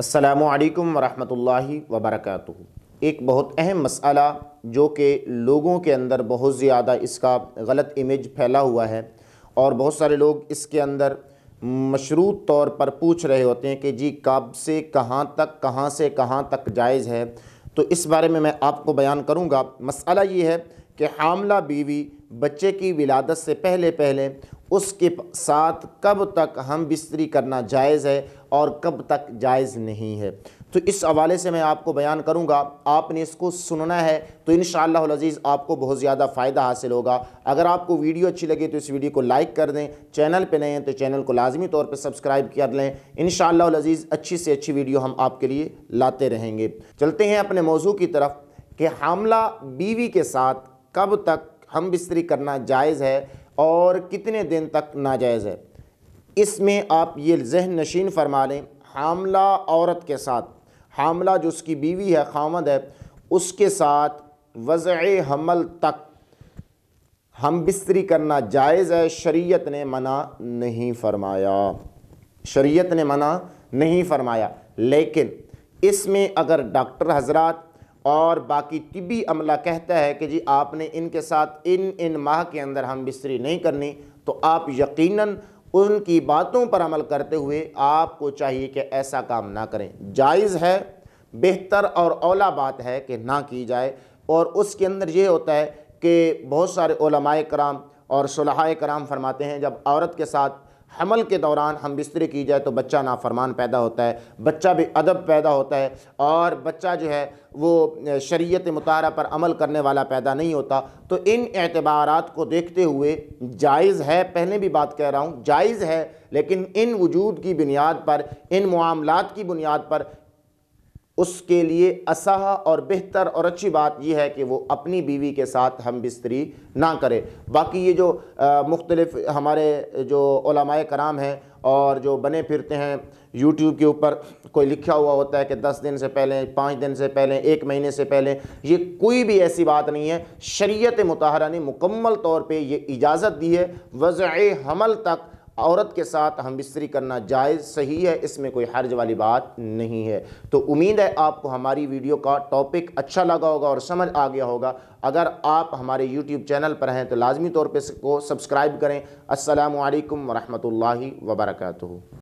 असलकम वरहमतुल्लाहि वबरकातुहू। एक बहुत अहम मसला जो कि लोगों के अंदर बहुत ज़्यादा इसका गलत इमेज फैला हुआ है और बहुत सारे लोग इसके अंदर मशरूत तौर पर पूछ रहे होते हैं कि जी कब से कहाँ तक, कहाँ से कहाँ तक जायज़ है। तो इस बारे में मैं आपको बयान करूँगा। मसला ये है कि हामला बीवी बच्चे की विलादत से पहले पहले उसके साथ कब तक हम बिस्तरी करना जायज़ है और कब तक जायज़ नहीं है। तो इस हवाले से मैं आपको बयान करूँगा, आपने इसको सुनना है तो इन अज़ीज़ आपको बहुत ज़्यादा फ़ायदा हासिल होगा। अगर आपको वीडियो अच्छी लगे तो इस वीडियो को लाइक कर दें, चैनल पर नए हैं तो चैनल को लाजमी तौर पर सब्सक्राइब कर लें। इन अज़ीज़ अच्छी से अच्छी वीडियो हम आपके लिए लाते रहेंगे। चलते हैं अपने मौजू की तरफ़ कि हामला बीवी के साथ कब तक हम बिस्तरी करना जायज़ है और कितने दिन तक नाजायज़ है। इसमें आप ये जहन नशीन फरमा लें, हामला औरत के साथ, हामला जो उसकी बीवी है, खामद है, उसके साथ वज़ हमल तक हम बिस्तरी करना जायज़ है, शरीयत ने मना नहीं फरमाया। शरीयत ने मना नहीं फरमाया। लेकिन इसमें अगर डॉक्टर हजरात और बाकी तिबी अमला कहता है कि जी आपने इनके साथ इन इन माह के अंदर हम बिस्तरी नहीं करनी तो आप यकीनन उनकी बातों पर अमल करते हुए आपको चाहिए कि ऐसा काम ना करें। जायज़ है, बेहतर और औला बात है कि ना की जाए। और उसके अंदर ये होता है कि बहुत सारे कराम और सलाह कराम फरमाते हैं, जब औरत के साथ हमल के दौरान हम बिस्तरी की जाए तो बच्चा नाफरमान पैदा होता है, बच्चा भी अदब पैदा होता है और बच्चा जो है वो शरीयत मुतारा पर अमल करने वाला पैदा नहीं होता। तो इन एतबार को देखते हुए जायज़ है, पहले भी बात कह रहा हूँ, जायज़ है, लेकिन इन वजूद की बुनियाद पर, इन मामलों की बुनियाद पर उसके लिए असह और बेहतर और अच्छी बात यह है कि वो अपनी बीवी के साथ हम बिस्तरी ना करें। बाकी ये जो मुख्तलिफ़ हमारे जो कराम हैं और जो बने फिरते हैं यूट्यूब के ऊपर, कोई लिखा हुआ होता है कि दस दिन से पहले, पाँच दिन से पहले, एक महीने से पहले, ये कोई भी ऐसी बात नहीं है। शरीयत मतहरा ने मुकम्मल तौर पे ये इजाज़त दी है। वज़ हमल तक औरत के साथ हम बिस्तरी करना जायज़ सही है, इसमें कोई हर्ज वाली बात नहीं है। तो उम्मीद है आपको हमारी वीडियो का टॉपिक अच्छा लगा होगा और समझ आ गया होगा। अगर आप हमारे यूट्यूब चैनल पर हैं तो लाजमी तौर पर इसको सब्सक्राइब करें। असलकम वरहमल वर्का